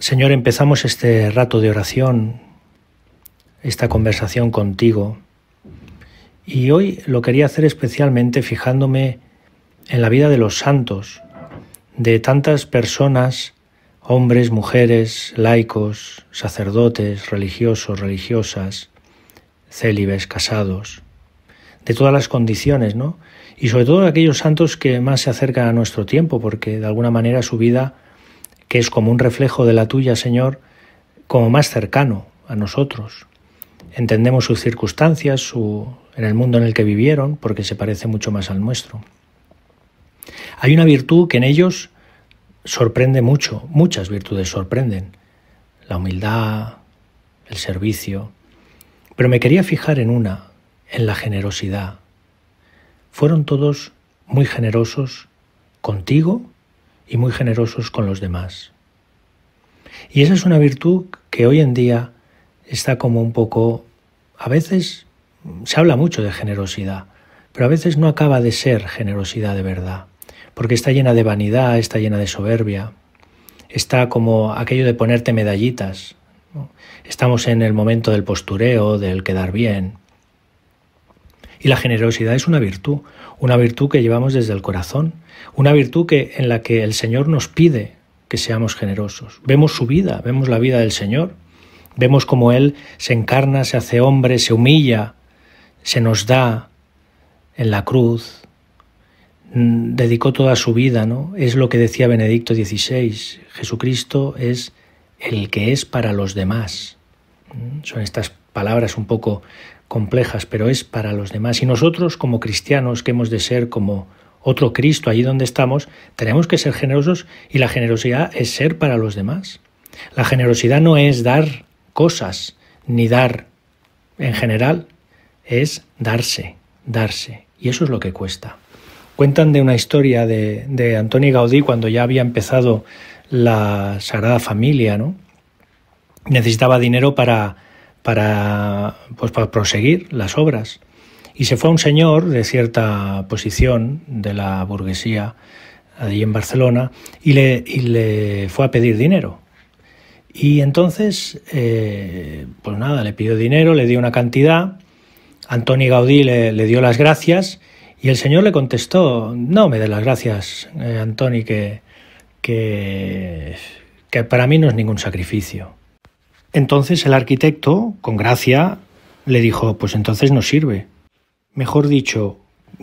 Señor, empezamos este rato de oración, esta conversación contigo, y hoy lo quería hacer especialmente fijándome en la vida de los santos, de tantas personas, hombres, mujeres, laicos, sacerdotes, religiosos, religiosas, célibes, casados, de todas las condiciones, ¿no? Y sobre todo aquellos santos que más se acercan a nuestro tiempo, porque de alguna manera su vida que es como un reflejo de la tuya, Señor, como más cercano a nosotros. Entendemos sus circunstancias, su, en el mundo en el que vivieron, porque se parece mucho más al nuestro. Hay una virtud que en ellos sorprende mucho, muchas virtudes sorprenden, la humildad, el servicio, pero me quería fijar en una, en la generosidad. Fueron todos muy generosos contigo y muy generosos con los demás. Y esa es una virtud que hoy en día está como un poco, a veces se habla mucho de generosidad, pero a veces no acaba de ser generosidad de verdad, porque está llena de vanidad, está llena de soberbia, está como aquello de ponerte medallitas. Estamos en el momento del postureo, del quedar bien. Y la generosidad es una virtud, una virtud que llevamos desde el corazón, una virtud que, en la que el Señor nos pide que seamos generosos. Vemos su vida, vemos la vida del Señor, vemos cómo Él se encarna, se hace hombre, se humilla, se nos da en la cruz, mm, dedicó toda su vida, ¿no? Es lo que decía Benedicto XVI, Jesucristo es el que es para los demás. Mm, son estas palabras un poco complejas, pero es para los demás. Y nosotros como cristianos, que hemos de ser como otro Cristo allí donde estamos, tenemos que ser generosos y la generosidad es ser para los demás. La generosidad no es dar cosas ni dar en general, es darse, darse. Y eso es lo que cuesta. Cuentan de una historia de, de Antoni Gaudí cuando ya había empezado la Sagrada Familia, ¿no? Necesitaba dinero para, para, pues, para proseguir las obras. Y se fue un señor de cierta posición de la burguesía allí en Barcelona y le, le fue a pedir dinero. Y entonces, eh, pues nada, le pidió dinero, le dio una cantidad, Antoni Gaudí le, dio las gracias y el señor le contestó, no me dé las gracias, eh, Antoni, que, que para mí no es ningún sacrificio. Entonces el arquitecto, con gracia, le dijo, pues entonces no sirve mejor dicho,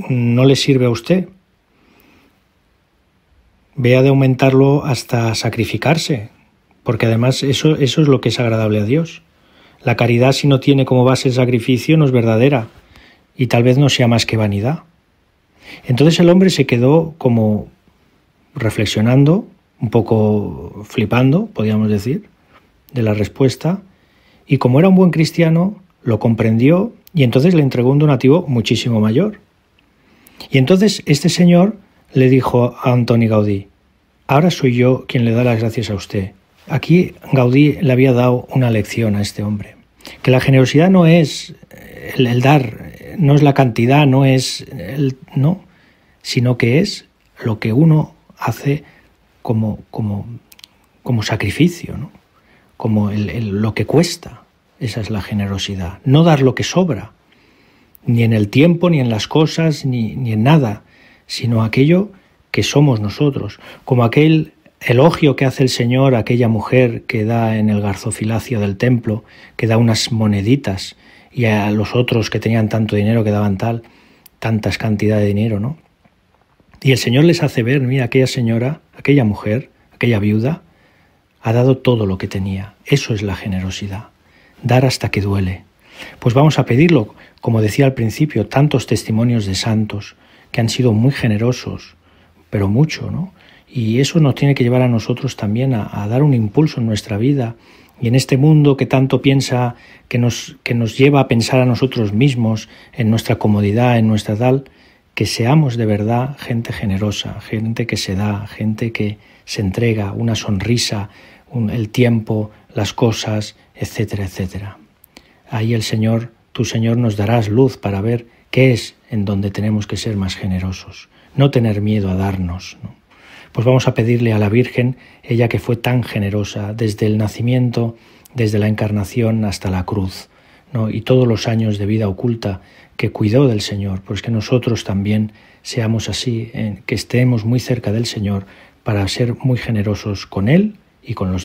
no le sirve a usted. Vea de aumentarlo hasta sacrificarse, porque además eso, eso es lo que es agradable a Dios. La caridad si no tiene como base el sacrificio no es verdadera y tal vez no sea más que vanidad. Entonces el hombre se quedó como reflexionando, un poco flipando, podríamos decir, de la respuesta, y como era un buen cristiano, lo comprendió y entonces le entregó un donativo muchísimo mayor. Y entonces este señor le dijo a Antoni Gaudí, ahora soy yo quien le da las gracias a usted. Aquí Gaudí le había dado una lección a este hombre, que la generosidad no es el, dar, no es la cantidad, no es el no, sino que es lo que uno hace como, como, como sacrificio, ¿no? como lo que cuesta. Esa es la generosidad. No dar lo que sobra, ni en el tiempo, ni en las cosas, ni, ni en nada, sino aquello que somos nosotros, como aquel elogio que hace el Señor a aquella mujer que da en el garzofilacio del templo, que da unas moneditas, y a los otros que tenían tanto dinero que daban tal, tantas cantidades de dinero, ¿no? Y el Señor les hace ver, mira, aquella señora, aquella mujer, aquella viuda, ha dado todo lo que tenía. Eso es la generosidad dar hasta que duele. Pues vamos a pedirlo, como decía al principio, tantos testimonios de santos que han sido muy generosos, pero mucho, ¿no? Y eso nos tiene que llevar a nosotros también a, dar un impulso en nuestra vida y en este mundo que tanto piensa, que nos, que nos lleva a pensar a nosotros mismos, en nuestra comodidad, en nuestra tal, que seamos de verdad gente generosa, gente que se da, gente que se entrega, una sonrisa, el tiempo, las cosas, etcétera, etcétera. Ahí el Señor, tu Señor, nos darás luz para ver qué es en donde tenemos que ser más generosos, no tener miedo a darnos. pues vamos a pedirle a la Virgen, ella que fue tan generosa desde el nacimiento, desde la encarnación hasta la cruz, ¿no? y todos los años de vida oculta que cuidó del Señor, pues que nosotros también seamos así, que estemos muy cerca del Señor para ser muy generosos con Él y con los.